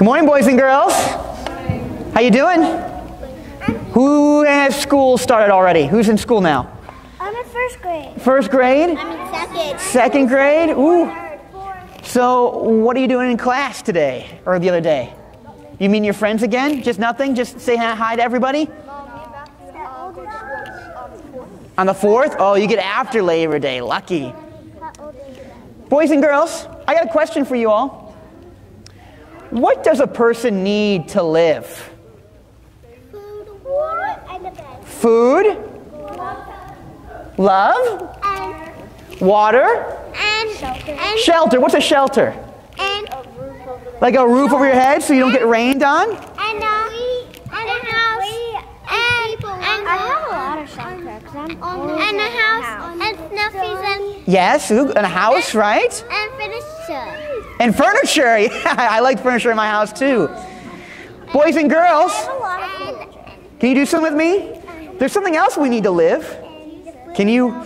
Good morning, boys and girls. How you doing? Who has school started already? Who's in school now? I'm in first grade. First grade? I'm in second. Second grade? Ooh. So, what are you doing in class today or the other day? You mean your friends again? Just nothing? Just say hi to everybody? On the 4th? Oh, you get after Labor Day. Lucky. Boys and girls, I got a question for you all. What does a person need to live? Food, water, and a bed. Food, love, And, water, and, and, shelter. What's a shelter? and, Like a roof over your head so you don't get rained on? and, uh, and a house. And, and, I have a lot of shelter because I'm And a house, and snuffies, and, Yes, ooh, and a house, right? And furniture. Yeah, I like furniture in my house too. Boys and girls, a lot of food. can you do something with me? There's something else we need to live. Can you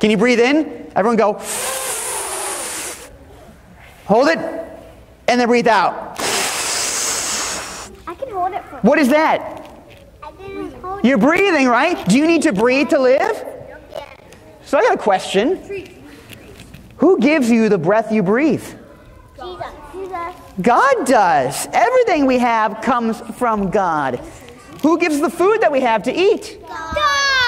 can you breathe in? Everyone go. Hold it and then breathe out. I can hold it for. What is that? I didn't hold You're breathing, right? Do you need to breathe to live? So I got a question. Who gives you the breath you breathe? Jesus. Jesus. God does. Everything we have comes from God. Who gives the food that we have to eat?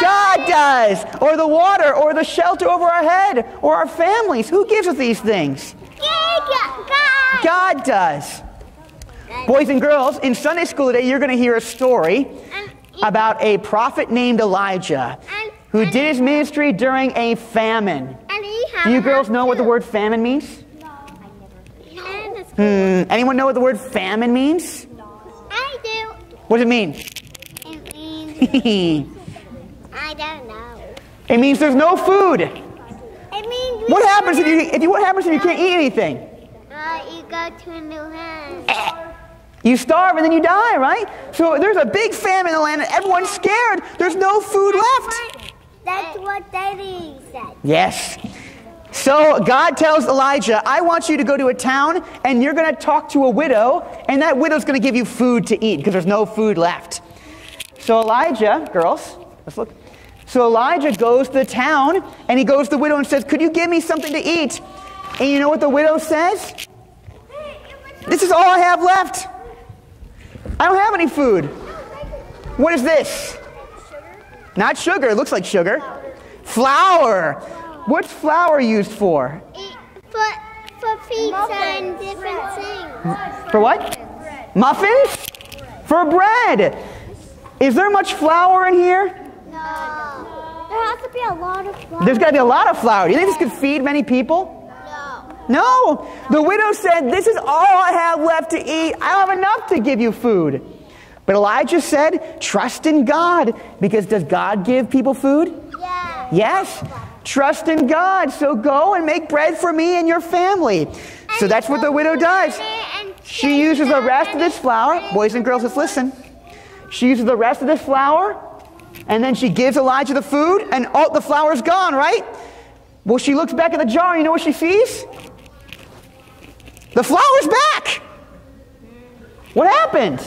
God does. Or the water, or the shelter over our head, or our families. Who gives us these things? God. God does. Boys and girls, in Sunday school today, you're going to hear a story about a prophet named Elijah who did his ministry during a famine. Do you girls know what the word famine means? Hmm, anyone know what the word famine means? I do. What does it mean? It means I don't know. It means there's no food. It means What happens if you, if you what happens if you can't eat anything? Uh, you go to a new house. You starve and then you die, right? So there's a big famine in the land and everyone's scared. There's no food left. That's what Daddy said. Yes. So God tells Elijah, I want you to go to a town and you're going to talk to a widow, and that widow's going to give you food to eat because there's no food left. So Elijah, girls, let's look. So Elijah goes to the town and he goes to the widow and says, Could you give me something to eat? And you know what the widow says? This is all I have left. I don't have any food. What is this? Not sugar. It looks like sugar. Flour. What's flour used for? For, for pizza and different things. For what? Muffins? For bread. Is there much flour in here? No. There has to be a lot of flour. There's got to be a lot of flour. Do you think this could feed many people? No. No. The widow said, This is all I have left to eat. I don't have enough to give you food. But Elijah said, Trust in God. Because does God give people food? Yeah. Yes. Trust in God. So go and make bread for me and your family. So that's what the widow does. She uses the rest of this flour. Boys and girls, let's listen. She uses the rest of this flour, and then she gives Elijah the food, and all the flour's gone, right? Well, she looks back at the jar, and you know what she sees? The flour's back. What happened?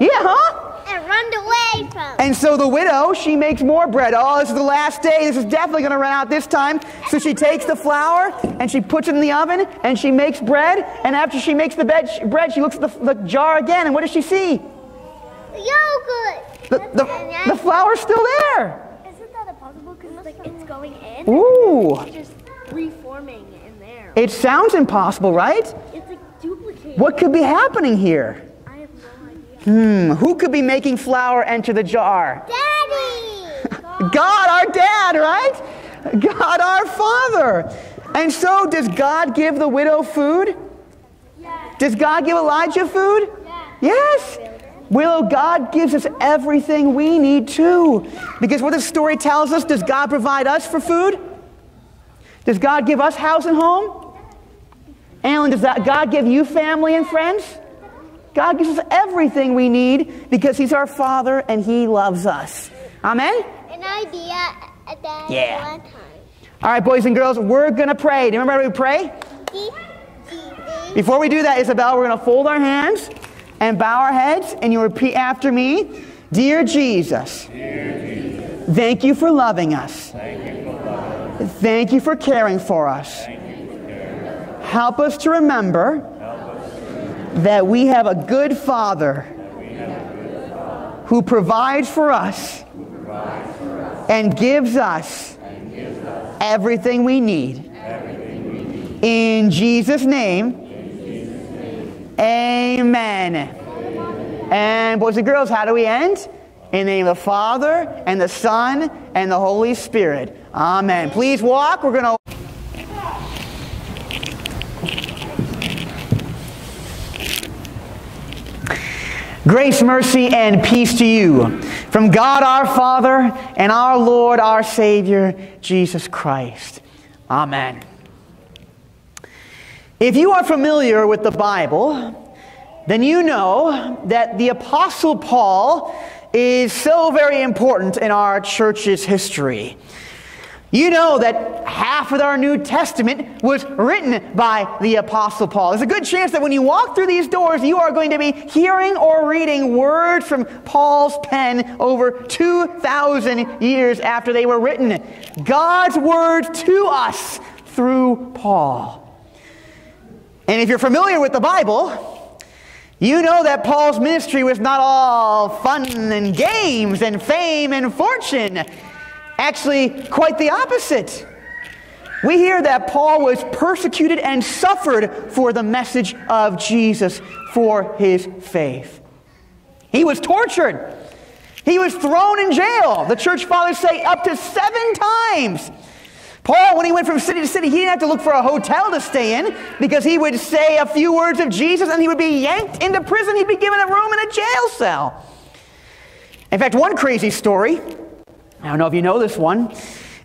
Yeah, huh? And run away from. And so the widow, she makes more bread. Oh, this is the last day. This is definitely going to run out this time. So she takes the flour and she puts it in the oven and she makes bread. And after she makes the bed, bread, she looks at the, the jar again. And what does she see? Yogurt. The, the, the flour's still there. Isn't that impossible? Because like it's going in, Ooh. just reforming in there. It sounds impossible, right? It's like duplicating. What could be happening here? I have no idea. Hmm, who could be making flour enter the jar? Daddy. God, our dad, right? God, our father. And so, does God give the widow food? Yes. Does God give Elijah food? Yes. yes. Will God gives us everything we need too. Because what the story tells us, does God provide us for food? Does God give us house and home? Alan, does that God give you family and friends? God gives us everything we need because He's our Father and He loves us. Amen? An idea at that Yeah. one time. All right, boys and girls, we're going to pray. Do you remember how we pray? Before we do that, Isabel, we're going to fold our hands and bow our heads, and you repeat after me Dear Jesus, thank you for loving us. Thank you for caring for us. Help us to remember that we have a good Father who provides for us and gives us everything we need. In Jesus' name, amen. And boys and girls, how do we end? In the name of the Father, and the Son, and the Holy Spirit. Amen. Please walk. We're going to. Grace, mercy, and peace to you from God our Father and our Lord, our Savior, Jesus Christ. Amen. If you are familiar with the Bible, then you know that the Apostle Paul is so very important in our church's history. You know that half of our New Testament was written by the Apostle Paul. There's a good chance that when you walk through these doors, you are going to be hearing or reading words from Paul's pen over 2,000 years after they were written. God's word to us through Paul. And if you're familiar with the Bible, you know that Paul's ministry was not all fun and games and fame and fortune. Actually, quite the opposite. We hear that Paul was persecuted and suffered for the message of Jesus, for his faith. He was tortured. He was thrown in jail. The church fathers say up to seven times. Paul, when he went from city to city, he didn't have to look for a hotel to stay in because he would say a few words of Jesus and he would be yanked into prison. He'd be given a room in a jail cell. In fact, one crazy story I don't know if you know this one.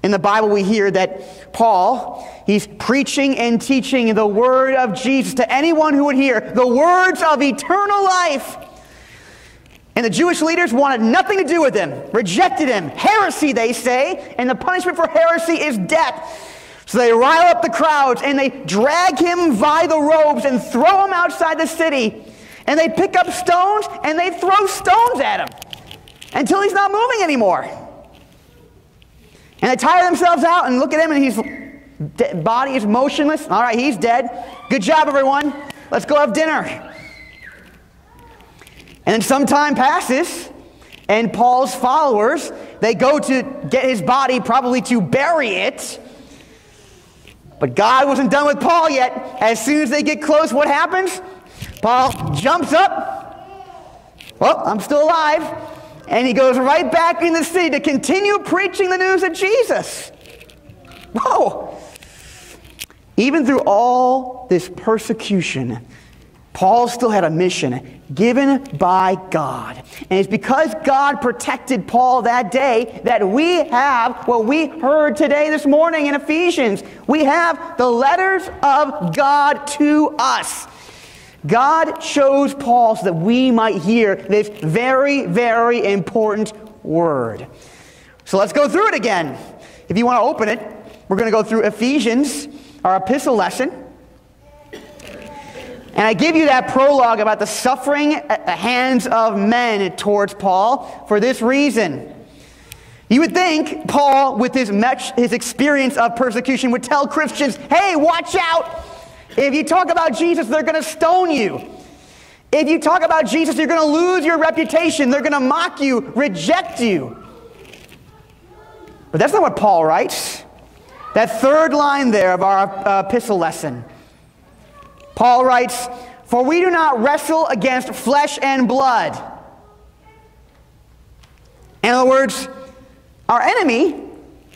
In the Bible, we hear that Paul, he's preaching and teaching the word of Jesus to anyone who would hear the words of eternal life. And the Jewish leaders wanted nothing to do with him, rejected him. Heresy, they say, and the punishment for heresy is death. So they rile up the crowds and they drag him by the robes and throw him outside the city. And they pick up stones and they throw stones at him until he's not moving anymore. And they tire themselves out and look at him, and his body is motionless. All right, he's dead. Good job, everyone. Let's go have dinner. And then some time passes, and Paul's followers, they go to get his body, probably to bury it. But God wasn't done with Paul yet. As soon as they get close, what happens? Paul jumps up. Well, I'm still alive. And he goes right back in the city to continue preaching the news of Jesus. Whoa! Even through all this persecution, Paul still had a mission given by God. And it's because God protected Paul that day that we have what we heard today, this morning in Ephesians. We have the letters of God to us. God chose Paul so that we might hear this very, very important word. So let's go through it again. If you want to open it, we're going to go through Ephesians, our epistle lesson. And I give you that prologue about the suffering at the hands of men towards Paul for this reason. You would think Paul, with his, his experience of persecution, would tell Christians, hey, watch out. If you talk about Jesus, they're going to stone you. If you talk about Jesus, you're going to lose your reputation. They're going to mock you, reject you. But that's not what Paul writes. That third line there of our uh, epistle lesson. Paul writes, For we do not wrestle against flesh and blood. In other words, our enemy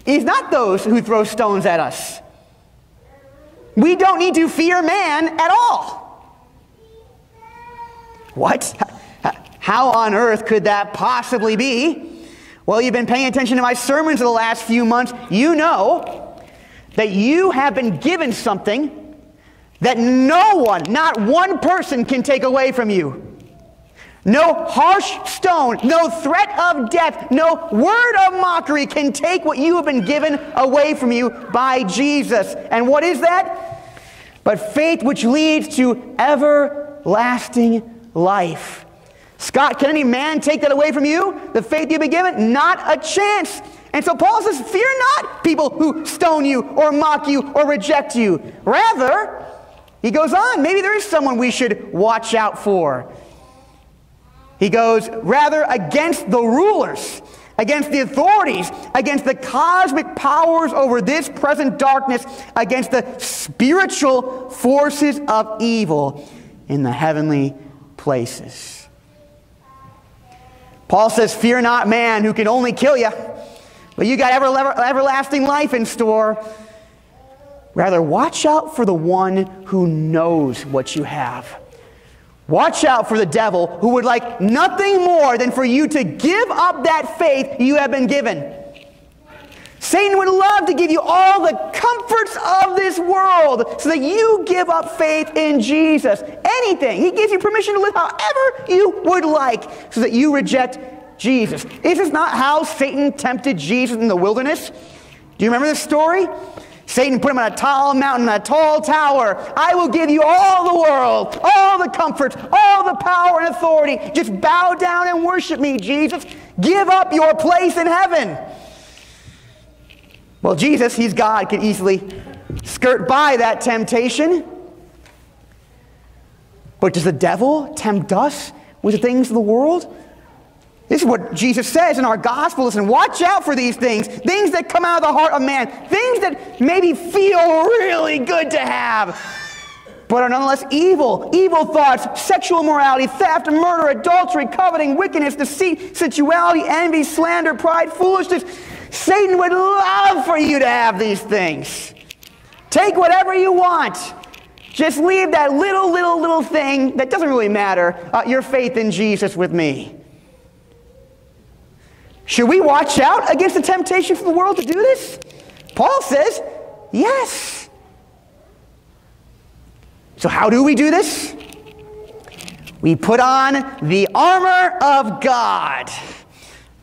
is not those who throw stones at us. We don't need to fear man at all. What? How on earth could that possibly be? Well, you've been paying attention to my sermons the last few months. You know that you have been given something that no one, not one person, can take away from you. No harsh stone, no threat of death, no word of mockery can take what you have been given away from you by Jesus. And what is that? But faith which leads to everlasting life. Scott, can any man take that away from you? The faith you've been given? Not a chance. And so Paul says, Fear not people who stone you or mock you or reject you. Rather, he goes on, maybe there is someone we should watch out for. He goes, rather against the rulers, against the authorities, against the cosmic powers over this present darkness, against the spiritual forces of evil in the heavenly places. Paul says, Fear not man who can only kill you, but you got ever, everlasting life in store. Rather, watch out for the one who knows what you have. Watch out for the devil who would like nothing more than for you to give up that faith you have been given. Satan would love to give you all the comforts of this world so that you give up faith in Jesus. Anything. He gives you permission to live however you would like so that you reject Jesus. Is this not how Satan tempted Jesus in the wilderness? Do you remember this story? Satan put him on a tall mountain, a tall tower. I will give you all the world, all the comfort, all the power and authority. Just bow down and worship me, Jesus. Give up your place in heaven. Well, Jesus, he's God, could easily skirt by that temptation. But does the devil tempt us with the things of the world? This is what Jesus says in our gospel. Listen, watch out for these things. Things that come out of the heart of man. Things that maybe feel really good to have, but are nonetheless evil. Evil thoughts, sexual immorality, theft, murder, adultery, coveting, wickedness, deceit, sensuality, envy, slander, pride, foolishness. Satan would love for you to have these things. Take whatever you want. Just leave that little, little, little thing that doesn't really matter, uh, your faith in Jesus with me. Should we watch out against the temptation for the world to do this? Paul says, yes. So, how do we do this? We put on the armor of God.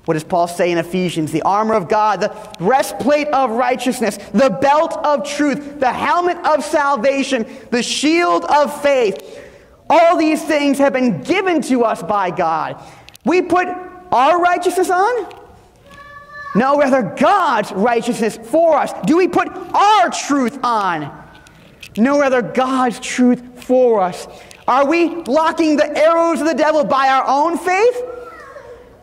What does Paul say in Ephesians? The armor of God, the breastplate of righteousness, the belt of truth, the helmet of salvation, the shield of faith. All these things have been given to us by God. We put our righteousness on? No, rather God's righteousness for us. Do we put our truth on? No, rather God's truth for us. Are we blocking the arrows of the devil by our own faith?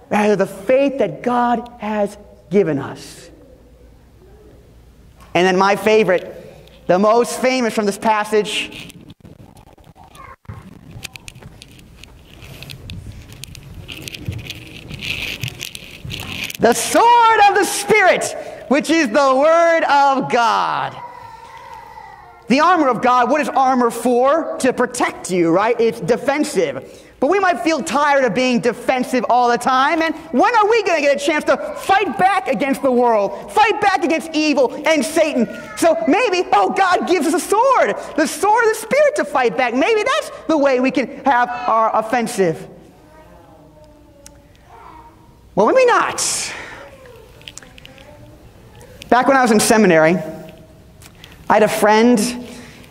Rather, the faith that God has given us. And then, my favorite, the most famous from this passage, the sword of the Spirit, which is the Word of God. The armor of God, what is armor for? To protect you, right? It's defensive. But we might feel tired of being defensive all the time. And when are we going to get a chance to fight back against the world, fight back against evil and Satan? So maybe, oh, God gives us a sword, the sword of the Spirit to fight back. Maybe that's the way we can have our offensive. Well, maybe not. Back when I was in seminary, I had a friend.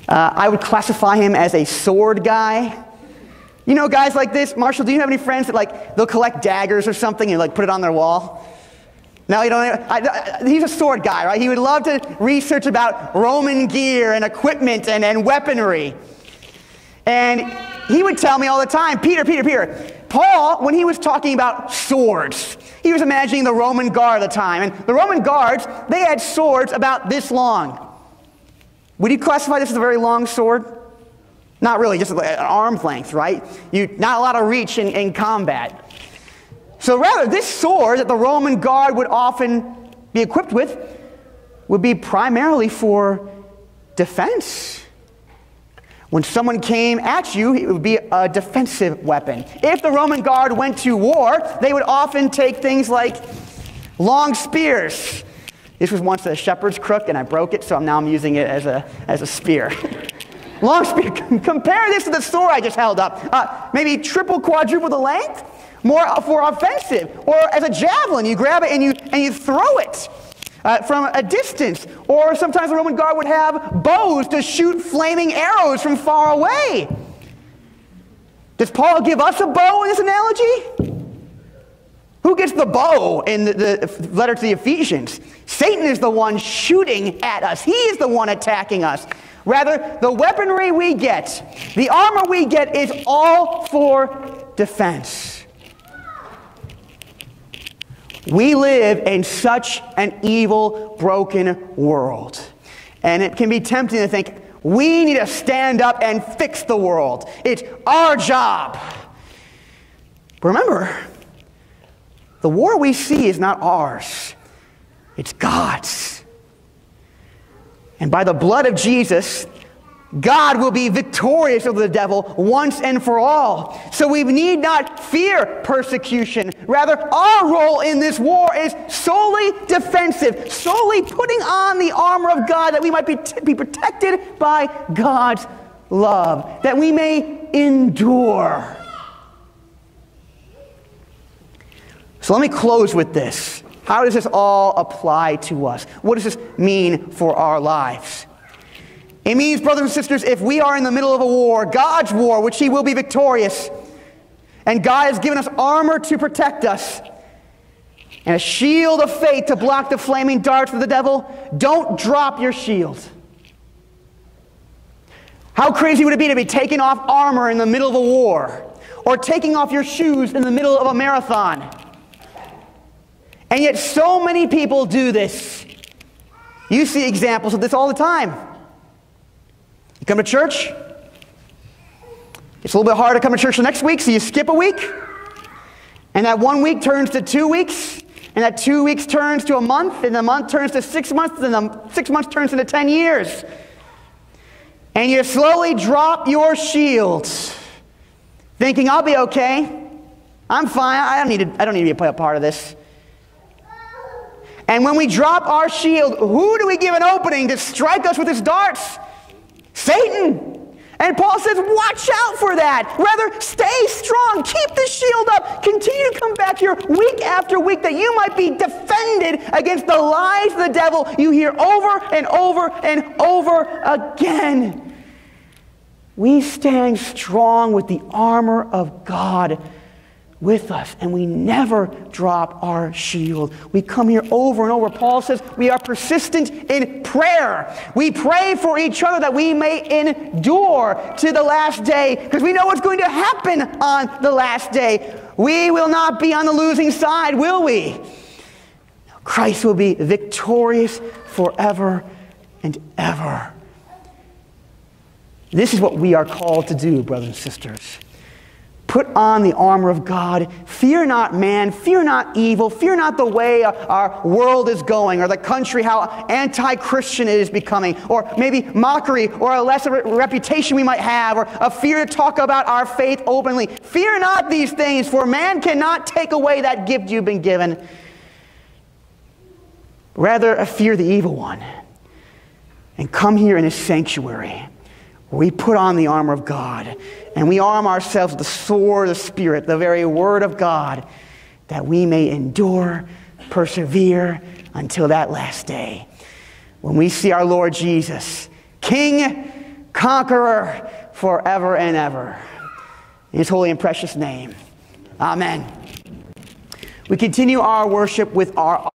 Uh, I would classify him as a sword guy. You know, guys like this. Marshall, do you have any friends that like they'll collect daggers or something and like put it on their wall? No, you don't. I, I, he's a sword guy, right? He would love to research about Roman gear and equipment and, and weaponry. And he would tell me all the time, Peter, Peter, Peter, Paul, when he was talking about swords, he was imagining the Roman guard at the time. And the Roman guards, they had swords about this long. Would you classify this as a very long sword? Not really, just an arm's length, right? You, not a lot of reach in, in combat. So rather, this sword that the Roman guard would often be equipped with would be primarily for defense. When someone came at you, it would be a defensive weapon. If the Roman guard went to war, they would often take things like long spears. This was once a shepherd's crook, and I broke it, so now I'm using it as a, as a spear. long spear. Compare this to the sword I just held up. Uh, maybe triple, quadruple the length, more for offensive. Or as a javelin, you grab it and you, and you throw it. Uh, from a distance. Or sometimes the Roman guard would have bows to shoot flaming arrows from far away. Does Paul give us a bow in this analogy? Who gets the bow in the, the, letter to the Ephesians? Satan is the one shooting at us. He is the one attacking us. Rather, the weaponry we get, the armor we get, is all for defense. We live in such an evil, broken world. And it can be tempting to think, we need to stand up and fix the world. It's our job. Remember, the war we see is not ours, it's God's. And by the blood of Jesus, God will be victorious over the devil once and for all. So we need not fear persecution. Rather, our role in this war is solely defensive, solely putting on the armor of God that we might be, be protected by God's love, that we may endure. So let me close with this. How does this all apply to us? What does this mean for our lives? It means, brothers and sisters, if we are in the middle of a war, God's war, which He will be victorious, and God has given us armor to protect us, and a shield of faith to block the flaming darts of the devil, don't drop your shield. How crazy would it be to be taking off armor in the middle of a war, or taking off your shoes in the middle of a marathon? And yet, so many people do this. You see examples of this all the time. You come to church, it's a little bit hard to come to church the next week, so you skip a week. And that one week turns to two weeks, and that two weeks turns to a month, and the month turns to six months, and the six months turns into 10 years. And you slowly drop your shields, thinking, I'll be okay. I'm fine. I don't need to, I don't need to be a part of this. And when we drop our shield, who do we give an opening to strike us with his darts? Satan. And Paul says, watch out for that. Rather, stay strong. Keep the shield up. Continue to come back here week after week that you might be defended against the lies of the devil you hear over and over and over again. We stand strong with the armor of God with us, and we never drop our shield. We come here over and over. Paul says we are persistent in prayer. We pray for each other that we may endure to the last day because we know what's going to happen on the last day. We will not be on the losing side, will we? Christ will be victorious forever and ever. This is what we are called to do, brothers and sisters. Put on the armor of God. Fear not man. Fear not evil. Fear not the way our world is going or the country, how anti Christian it is becoming, or maybe mockery or a lesser reputation we might have, or a fear to talk about our faith openly. Fear not these things, for man cannot take away that gift you've been given. Rather, fear the evil one and come here in his sanctuary we put on the armor of God and we arm ourselves with the sword of the Spirit, the very word of God, that we may endure, persevere until that last day. When we see our Lord Jesus, King, conqueror, forever and ever. In his holy and precious name. Amen. We continue our worship with our